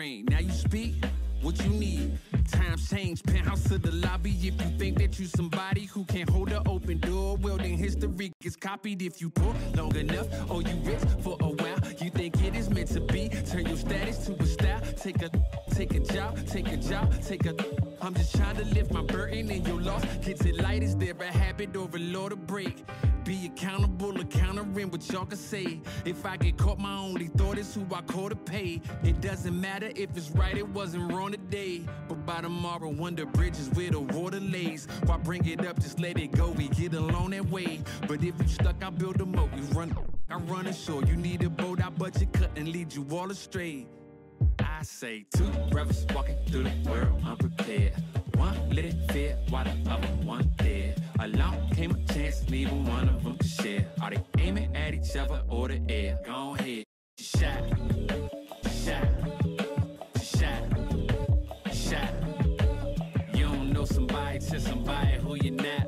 brain. Now you speak what you need. Times change, penthouse to the lobby. If you think that you somebody who can't hold an open door, well then history gets copied. If you poor long enough, or you rich for a while, you think it is meant to be. Turn your status to a style. Take a, take a job, take a job, take a. I'm just trying to lift my burden and your loss. Gets it light, is there a habit or a break? Be accountable, encountering what y'all can say. If I get caught, my only thought is who I call to pay. It doesn't matter if it's right, it wasn't wrong today. But by tomorrow, wonder bridges where the water lays. Why bring it up, just let it go, we get along that way. But if you stuck, I build a moat, we run. I run ashore, you need a boat, I budget cut and lead you all astray. I say two brothers walking through the world unprepared. One it fit while the other one. Came a chance, neither one of them to share. Are they aiming at each other or the air? Go ahead, shot, shot, shot, shot. You don't know somebody to somebody who you're not.